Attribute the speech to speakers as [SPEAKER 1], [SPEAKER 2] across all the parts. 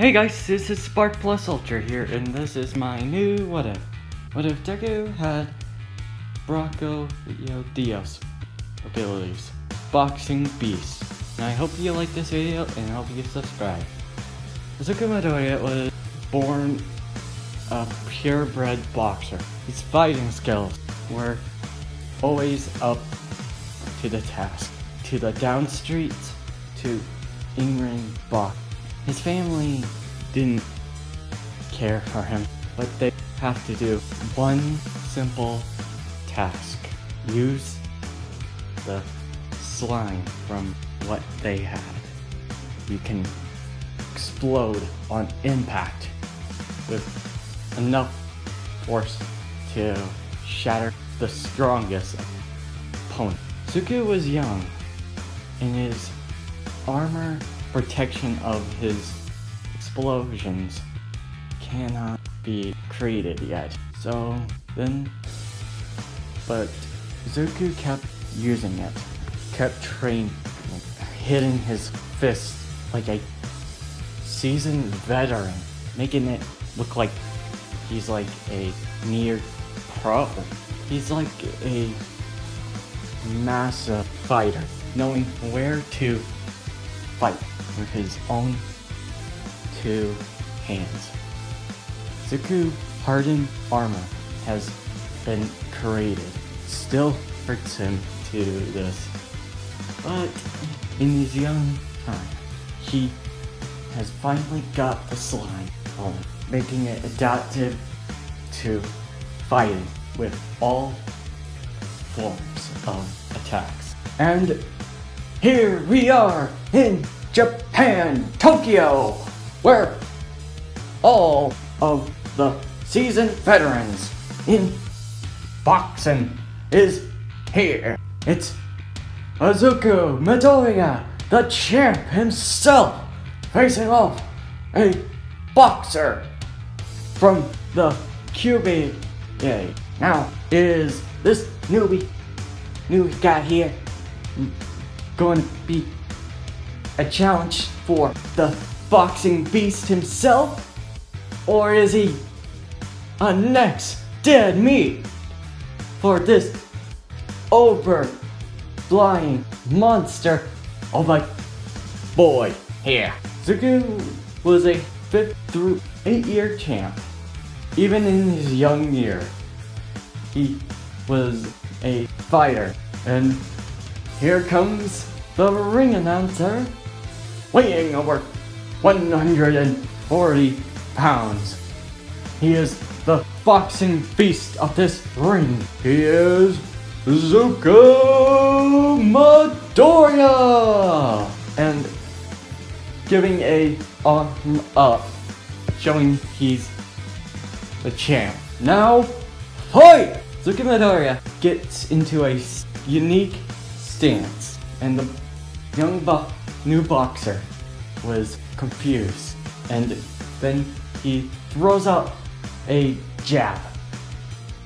[SPEAKER 1] Hey guys, this is Spark Plus Ultra here, and this is my new What If. What if Deku had Bronco Dios abilities? Boxing Beast. And I hope you like this video, and I hope you subscribe. Izuku Midoriya was born a purebred boxer. His fighting skills were always up to the task. To the down streets, to in-ring box. His family didn't care for him, but they have to do one simple task. Use the slime from what they had. You can explode on impact with enough force to shatter the strongest opponent. Suku was young, and his armor protection of his explosions cannot be created yet. So then, but Zuku kept using it, kept training, hitting his fist like a seasoned veteran, making it look like he's like a near pro. He's like a massive fighter, knowing where to fight with his own two hands. Zuku hardened armor has been created. Still hurts him to this. But in his young time, he has finally got the slime on, making it adaptive to fighting with all forms of attacks. And here we are in Japan, Tokyo, where all of the seasoned veterans in boxing is here. It's Izuku Midoriya, the champ himself, facing off a boxer from the QB. Now, is this newbie, newbie guy here, mm, going to be a challenge for the boxing beast himself? Or is he a next dead meat for this over flying monster of a boy here? Zuku was a 5th through 8 year champ. Even in his young year, he was a fighter. And here comes the ring announcer weighing over 140 pounds. He is the boxing beast of this ring. He is Zuko Midoriya! And giving a arm up, showing he's the champ. Now, fight! Zuko Midoriya gets into a unique stance, and the young new boxer was confused. And then he throws out a jab.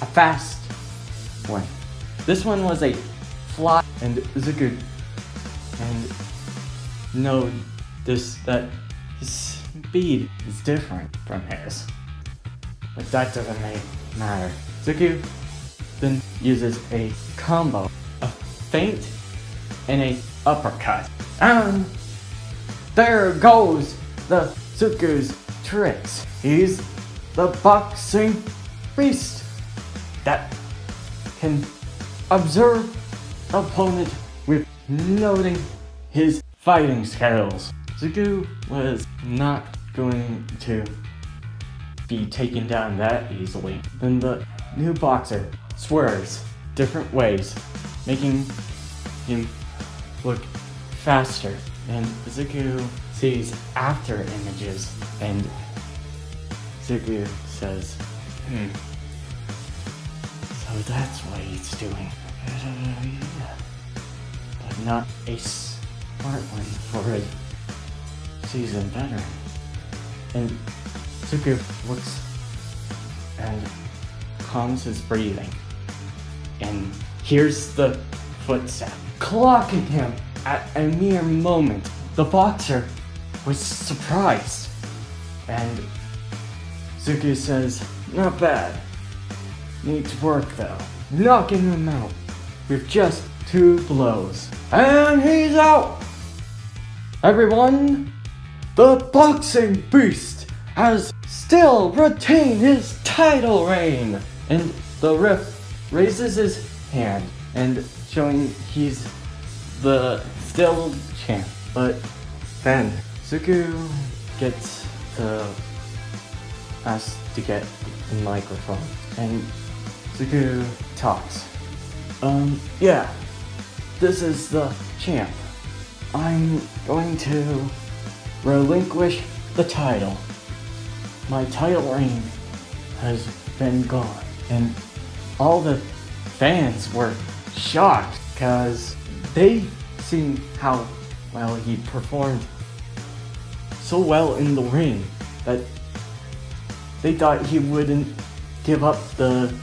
[SPEAKER 1] A fast one. This one was a fly and Zuku and know this that his speed is different from his. But that doesn't make matter. Zuku then uses a combo, a feint, and a uppercut. And there goes the Zuku's tricks. He's the boxing beast that can observe opponent with noting his fighting skills. Zuku was not going to be taken down that easily. Then the new boxer swerves different ways, making him look faster. And Zuku sees after images, and Zuku says, hmm. So that's what he's doing. But not a smart one for a seasoned veteran. And Zuku looks and calms his breathing. And here's the footstep, clocking him at a mere moment. The boxer was surprised And Suku says, Not bad. Needs work though. Knocking him out with just two blows. And he's out! Everyone, the boxing beast has still retained his title reign! And the ref raises his hand and showing he's the still champ. But then Suku gets to ask to get the microphone and Suku talks. Um, yeah, this is the champ. I'm going to relinquish the title. My title reign has been gone. And all the fans were shocked because they seen how well he performed so well in the ring that they thought he wouldn't give up the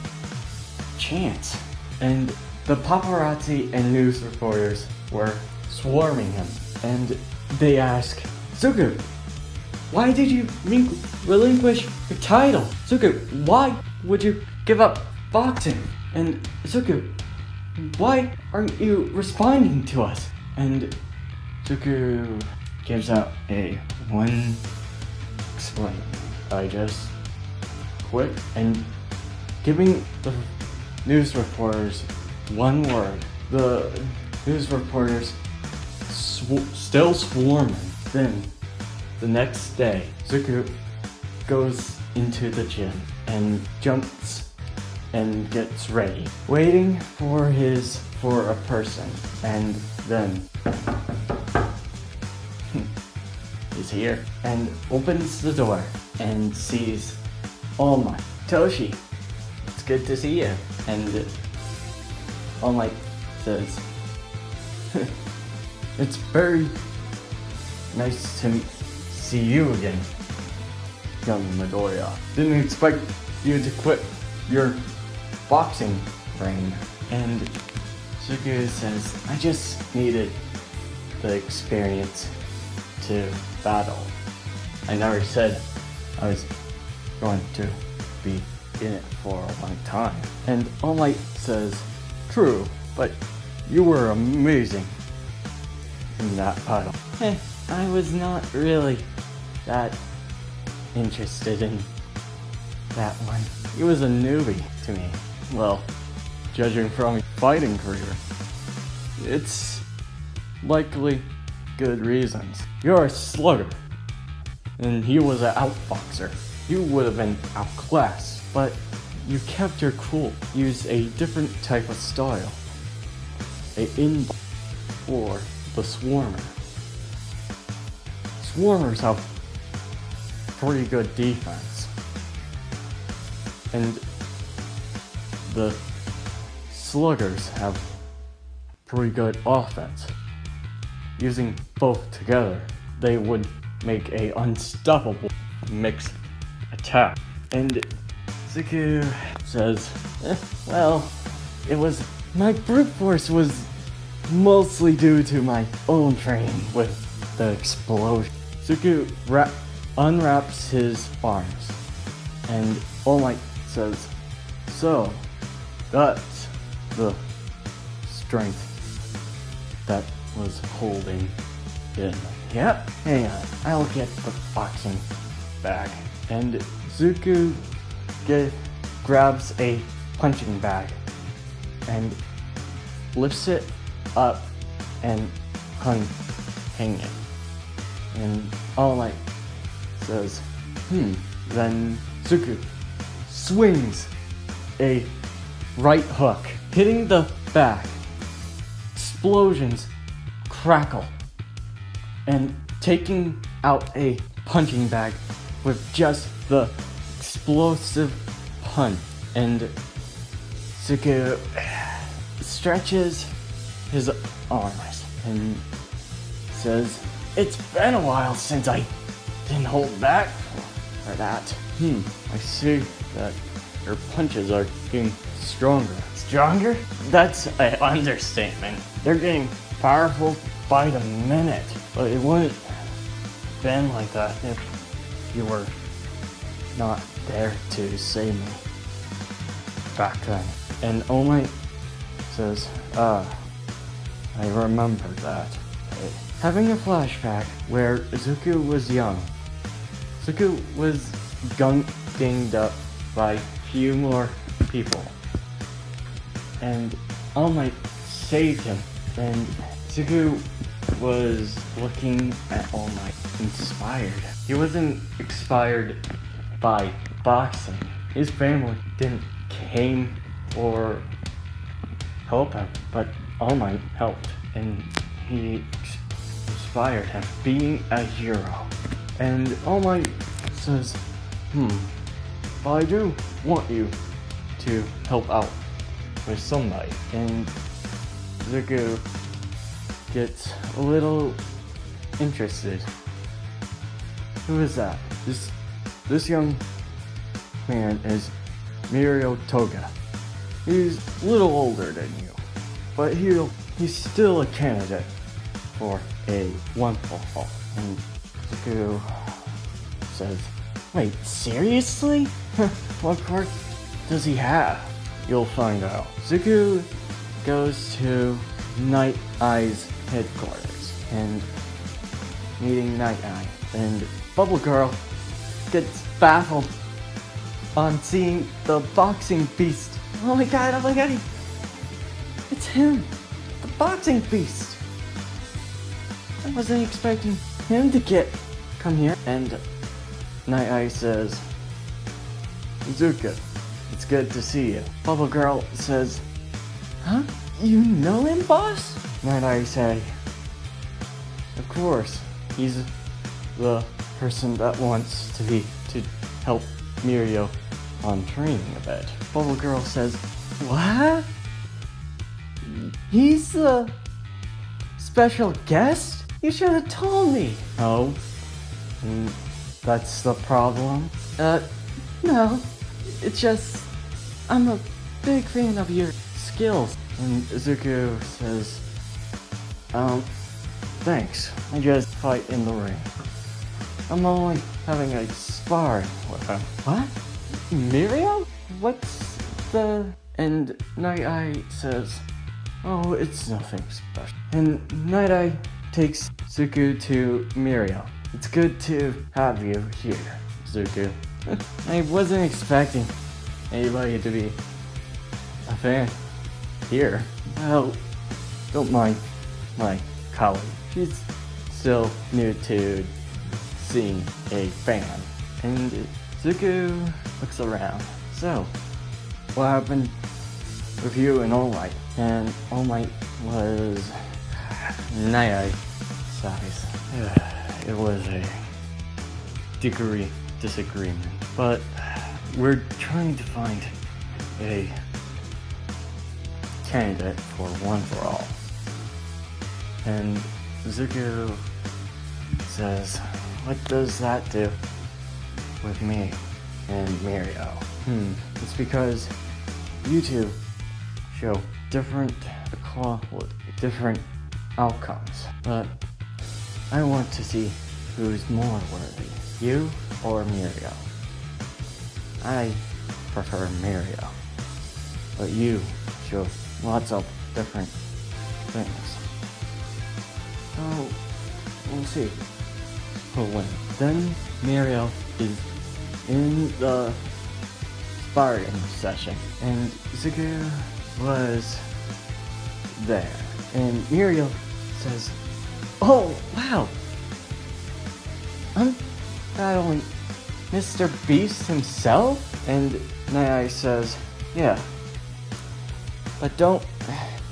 [SPEAKER 1] chance. And the paparazzi and news reporters were swarming him. And they ask, Suku, why did you relinquish your title? Suku, why would you give up boxing? And Suku, why aren't you responding to us? And Suku gives out a one explain. I just quit and giving the news reporters one word. The news reporters sw still swarming. Then the next day, Suku goes into the gym and jumps and gets ready, waiting for his for a person, and then he's here and opens the door and sees All my Toshi. It's good to see you. And All Might says, "It's very nice to see you again, young Midoriya. Didn't expect you to quit your boxing ring. And Suku says, I just needed the experience to battle. I never said I was going to be in it for a long time. And All Might says, True, but you were amazing in that battle. Eh, I was not really that interested in that one. He was a newbie to me. Well, judging from your fighting career, it's likely good reasons. You're a slugger, and he was an outboxer. You would have been outclassed, but you kept your cool. Use a different type of style. A in or the swarmer. Swarmers have pretty good defense. And the Sluggers have pretty good offense. Using both together, they would make a unstoppable mixed attack. And Suku says, eh, well, it was my brute force was mostly due to my own training with the explosion. Suku wrap, unwraps his arms, and All Might says, so, that's the strength that was holding in. Yep, hang on. I'll get the boxing bag. And Suku get, grabs a punching bag and lifts it up and hung, hang it. And All Might says, hmm, then Suku swings a right hook, hitting the back. Explosions crackle, and taking out a punching bag with just the explosive punch. And Suku stretches his arms and says, It's been a while since I didn't hold back for that. Hmm, I see that your punches are getting stronger. Stronger? That's an understatement. They're getting powerful by the minute. But it wouldn't been like that if you were not there to save me back then. And Might says, ah, I remember that. Having a flashback where Zuko was young. Zuko was gung- ganged up by few more people. And All Might saved him. And Zuko was looking at All Might inspired. He wasn't inspired by boxing. His family didn't came or help him, but All Might helped, and he inspired him, being a hero. And All Might says, "Hmm, I do want you to help out with somebody." And Zuko gets a little interested. Who is that? This this young man is Mirio Toga. He's a little older than you, but he'll he's still a candidate for a one for. And Zuko says, Wait, seriously? what card does he have? You'll find out. Zuko goes to Night Eye's headquarters and meeting Night Eye. And Bubble Girl gets baffled on seeing the boxing beast. Oh my god, oh my god, he- it's him, the boxing beast. I wasn't expecting him to get come here. And Night Eye says, Zuka, it's good to see you. Bubble Girl says, Huh? You know him, boss? Night Eye say, Of course, he's the person that wants to be to help Mirio on training a bit. Bubble Girl says, What? He's the special guest? You should have told me. Oh, mm, that's the problem? Uh, no. It's just, I'm a big fan of your skills. And Zuko says, um, thanks. I just fight in the ring. I'm only having a spar with him. What? Miriam? What's the... And Night Eye says, oh, it's nothing special. And Night Eye takes Zuko to Miriam. It's good to have you here, Zuko. I wasn't expecting anybody to be a fan here. Well, don't mind my colleague. She's still new to seeing a fan. And Zuko looks around. So, what happened with you and All Might? And All Might was Night Eye's. It was a degree disagreement. But we're trying to find a candidate for one for all. And Zuko says, What does that do with me and Mario? Hmm, it's because you two show different different outcomes. But I want to see who's more worthy, you or Muriel. I prefer Muriel, but you show lots of different things. Oh, we'll see who'll win. Then Mirio is in the sparring session, and Zuko was there. And Muriel says, Oh, wow! I'm battling Mr. Beast himself? And Nai says, Yeah. But don't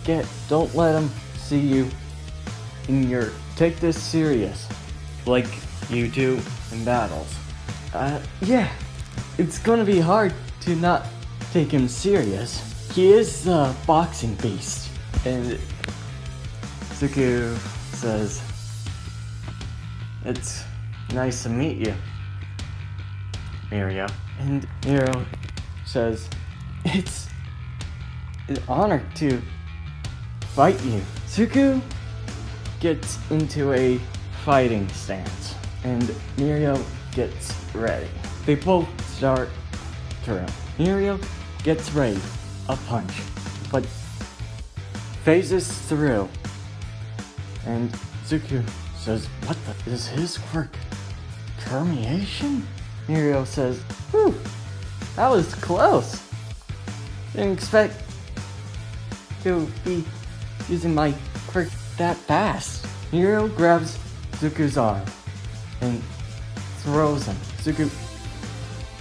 [SPEAKER 1] get, don't let him see you in your, take this serious. Like you do in battles. Uh, yeah. It's gonna be hard to not take him serious. He is the boxing beast. And Zuko says, It's nice to meet you, Mirio. And Mirio says, It's an honor to fight you. Suku gets into a fighting stance, and Mirio gets ready. They both start through. Mirio gets ready, a punch, but phases through. And Zuko says, What the is his quirk? Permeation? Mirio says, Whew, that was close. Didn't expect to be using my quirk that fast. Mirio grabs Zuko's arm and throws him. Zuko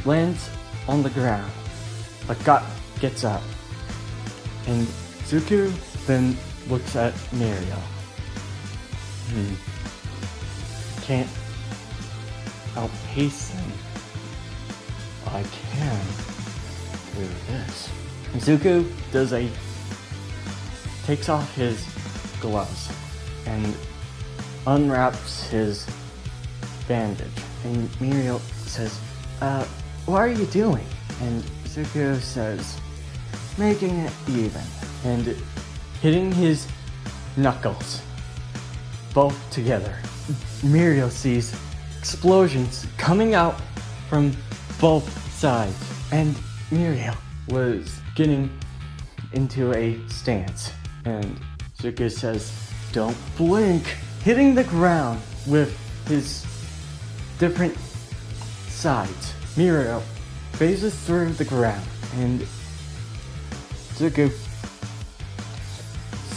[SPEAKER 1] lands on the ground, but Got gets up. And Zuko then looks at Mirio. Hmm. Can't outpace them. I can do this. Zuko does a takes off his gloves and unwraps his bandage. And Muriel says, uh, what are you doing? And Zuko says, making it even. And hitting his knuckles. Both together. Mirio sees explosions coming out from both sides. And Mirio was getting into a stance. And Zuko says, Don't blink! Hitting the ground with his different sides. Mirio phases through the ground and Zuko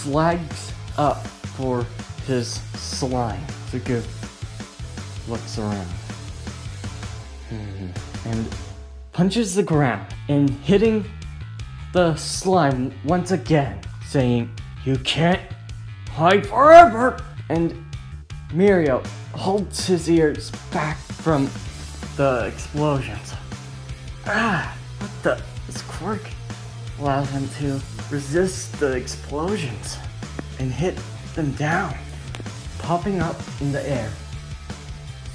[SPEAKER 1] slags up for his slime. Zuko looks around hmm. and punches the ground and hitting the slime once again, saying, You can't hide forever! And Mirio holds his ears back from the explosions. Ah, what the? This quirk allows him to resist the explosions and hit them down, popping up in the air.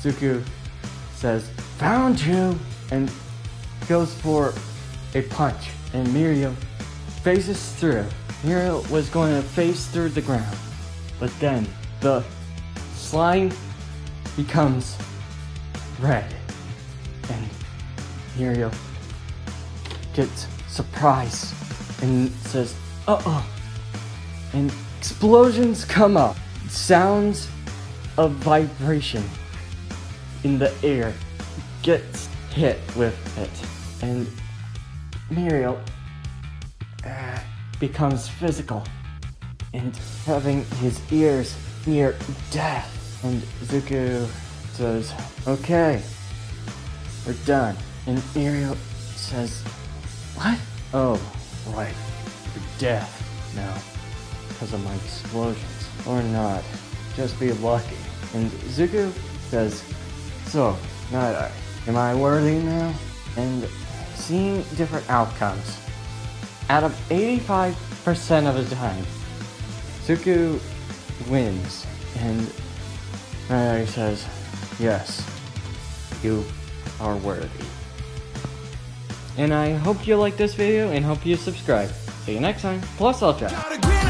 [SPEAKER 1] Zuko says, Found you! And goes for a punch, and Mirio phases through. Mirio was going to phase through the ground, but then the slime becomes red, and Mirio gets surprised and says, Uh oh! And explosions come up. Sounds of vibration in the air gets hit with it. And Mirio uh, becomes physical and having his ears near death. And Zuko says, okay, we're done. And Mirio says, what? Oh, right, death now because of my explosions. Or not, just be lucky. And Zuko says, so, Night am I worthy now? And seeing different outcomes. Out of 85% of the time, Zuko wins. And Night says, yes, you are worthy. And I hope you like this video and hope you subscribe. See you next time. Plus I'll Ultra.